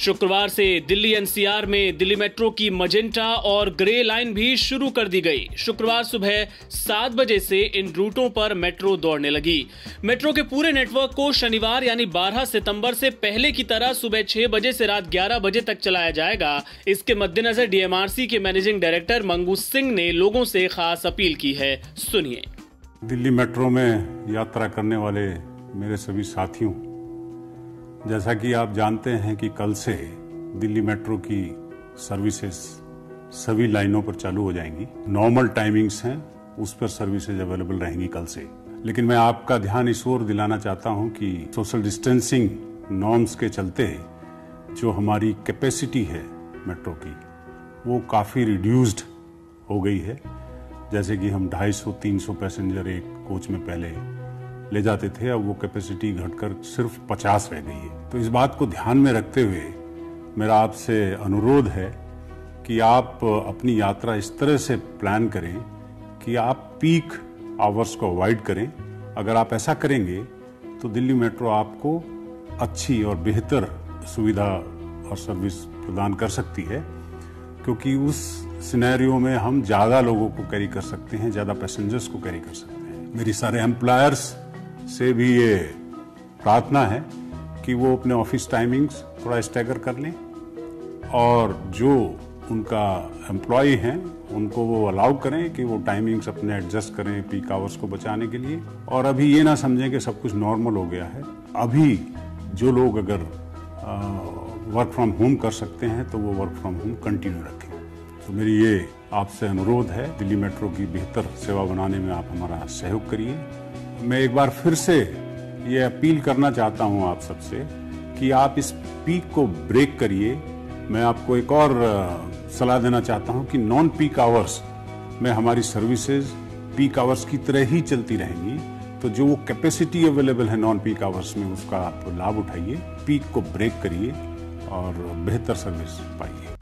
शुक्रवार से दिल्ली एनसीआर में दिल्ली मेट्रो की मजेंटा और ग्रे लाइन भी शुरू कर दी गई। शुक्रवार सुबह सात बजे से इन रूटों पर मेट्रो दौड़ने लगी। मेट्रो के पूरे नेटवर्क को शनिवार यानी 12 सितंबर से पहले की तरह सुबह छह बजे से रात 11 बजे तक चलाया जाएगा। इसके मद्देनजर डीएमआरसी के मैनेजिंग डायरेक्टर मंगू सिंह ने लोगों से खास अपील की है। सुनिए। दिल्ली मेट्रो में यात्रा करने वाले मेरे सभी साथियों जैसा कि आप जानते हैं कि कल से दिल्ली मेट्रो की सर्विसेज़ सभी लाइनों पर चालू हो जाएँगी। नॉर्मल टाइमिंग्स हैं, उस पर सर्विसेज़ अवेलेबल रहेंगी कल से। लेकिन मैं आपका ध्यान इस ओर दिलाना चाहता हूँ कि सोशल डिस्टेंसिंग नॉर्म्स के चलते जो हमारी कैपेसिटी है मेट्रो की, वो काफ़ी रिड्यूस्ड हो गई है। जैसे कि हम 250-300 पैसेंजर एक कोच में पहले ले जाते थे, अब वो कैपेसिटी घटकर सिर्फ़ 50 रह गई है। तो इस बात को ध्यान में रखते हुए मेरा आपसे अनुरोध है कि आप अपनी यात्रा इस तरह से प्लान करें कि आप पीक आवर्स को अवॉइड करें। अगर आप ऐसा करेंगे तो दिल्ली मेट्रो आपको अच्छी और बेहतर सुविधा और सर्विस प्रदान कर सकती है, क्योंकि उस सिनेरियो में हम ज़्यादा लोगों को कैरी कर सकते हैं, ज़्यादा पैसेंजर्स को कैरी कर सकते हैं। मेरी सारे एम्प्लॉयर्स से भी ये प्रार्थना है कि वो अपने ऑफ़िस टाइमिंग्स थोड़ा स्टैगर कर लें और जो उनका एम्प्लॉय हैं, उनको वो अलाउ करें कि वो टाइमिंग्स अपने एडजस्ट करें पीक आवर्स को बचाने के लिए। और अभी ये ना समझें कि सब कुछ नॉर्मल हो गया है। अभी जो लोग अगर वर्क फ्रॉम होम कर सकते हैं तो वो वर्क फ्रॉम होम कंटिन्यू रखें। तो मेरी ये आपसे अनुरोध है, दिल्ली मेट्रो की बेहतर सेवा बनाने में आप हमारा सहयोग करिए। मैं एक बार फिर से ये अपील करना चाहता हूँ आप सबसे कि आप इस पीक को ब्रेक करिए। मैं आपको एक और सलाह देना चाहता हूँ कि नॉन पीक आवर्स में हमारी सर्विसेज़ पीक आवर्स की तरह ही चलती रहेंगी। तो जो वो कैपेसिटी अवेलेबल है नॉन पीक आवर्स में, उसका आप लाभ उठाइए, पीक को ब्रेक करिए और बेहतर सर्विस पाइए।